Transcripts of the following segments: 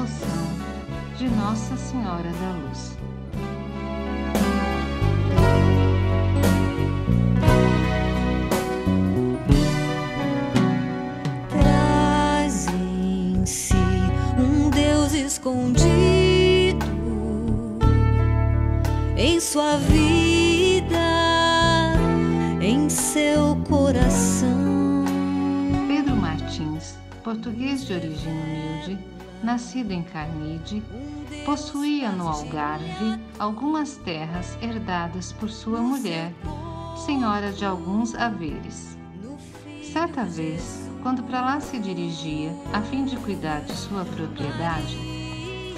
devoção de Nossa Senhora da Luz. Traz em si um Deus escondido em sua vida, em seu coração. Pedro Martins, português de origem humilde, nascido em Carnide, possuía no Algarve algumas terras herdadas por sua mulher, senhora de alguns haveres. Certa vez, quando para lá se dirigia a fim de cuidar de sua propriedade,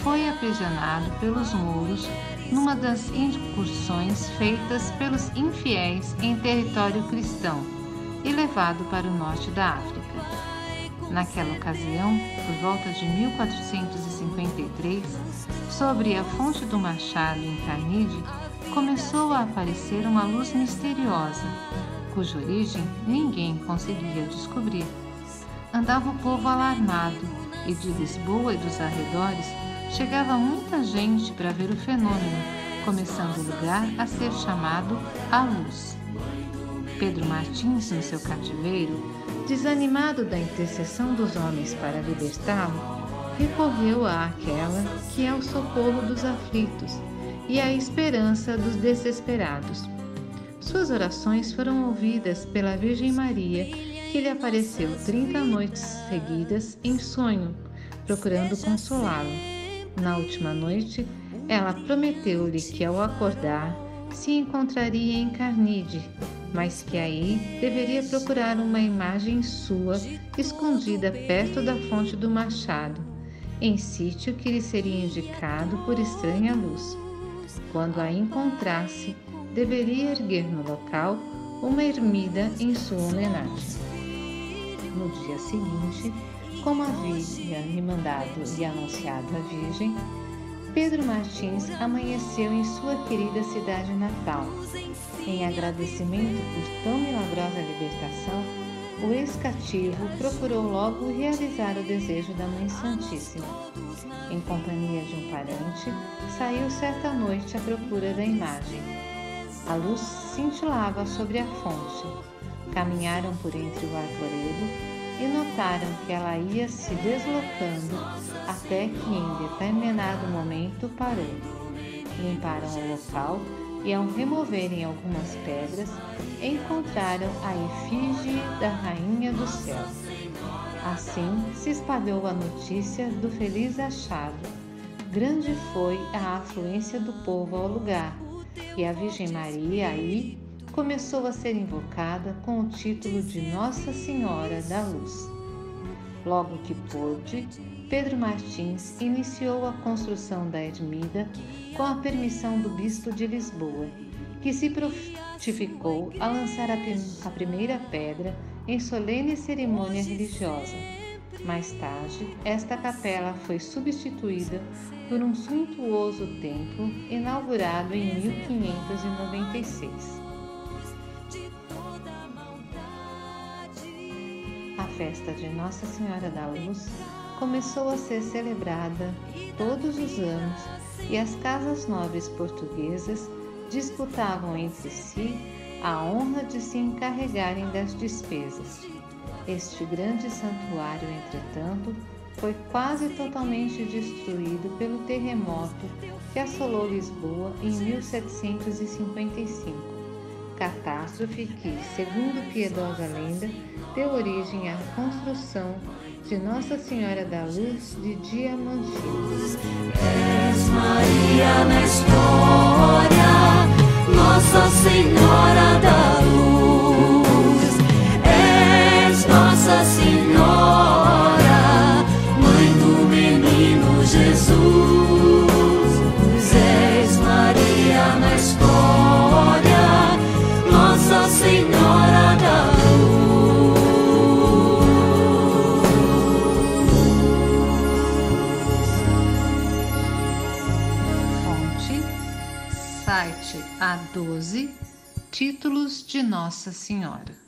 foi aprisionado pelos mouros numa das incursões feitas pelos infiéis em território cristão e levado para o norte da África. Naquela ocasião, por volta de 1453, sobre a fonte do Machado em Carnide, começou a aparecer uma luz misteriosa, cuja origem ninguém conseguia descobrir. Andava o povo alarmado e de Lisboa e dos arredores chegava muita gente para ver o fenômeno, começando o lugar a ser chamado a Luz. Pedro Martins, no seu cativeiro, desanimado da intercessão dos homens para libertá-lo, recorreu àquela que é o socorro dos aflitos e a esperança dos desesperados. Suas orações foram ouvidas pela Virgem Maria, que lhe apareceu trinta noites seguidas em sonho, procurando consolá-lo. Na última noite, ela prometeu-lhe que ao acordar se encontraria em Carnide, mas que aí deveria procurar uma imagem sua escondida perto da fonte do machado, em sítio que lhe seria indicado por estranha luz. Quando a encontrasse, deveria erguer no local uma ermida em sua homenagem. No dia seguinte, como havia lhe mandado e anunciado a Virgem, Pedro Martins amanheceu em sua querida cidade natal. Em agradecimento por tão milagrosa libertação, o ex-cativo procurou logo realizar o desejo da Mãe Santíssima. Em companhia de um parente, saiu certa noite à procura da imagem. A luz cintilava sobre a fonte. Caminharam por entre o arvoredo e notaram que ela ia se deslocando até que em determinado momento parou. Limparam o local e, ao removerem algumas pedras, encontraram a efígie da Rainha do Céu. Assim se espalhou a notícia do feliz achado. Grande foi a afluência do povo ao lugar, e a Virgem Maria aí começou a ser invocada com o título de Nossa Senhora da Luz. Logo que pôde, Pedro Martins iniciou a construção da ermida com a permissão do bispo de Lisboa, que se prontificou a lançar a, primeira pedra em solene cerimônia religiosa. Mais tarde, esta capela foi substituída por um suntuoso templo inaugurado em 1596. Festa de Nossa Senhora da Luz começou a ser celebrada todos os anos e as casas nobres portuguesas disputavam entre si a honra de se encarregarem das despesas. Este grande santuário, entretanto, foi quase totalmente destruído pelo terremoto que assolou Lisboa em 1755 catástrofe que, segundo piedosa lenda, deu origem à construção de Nossa Senhora da Luz de Diamantino. És Maria na história, Nossa Senhora da Luz. Site A12, títulos de Nossa Senhora.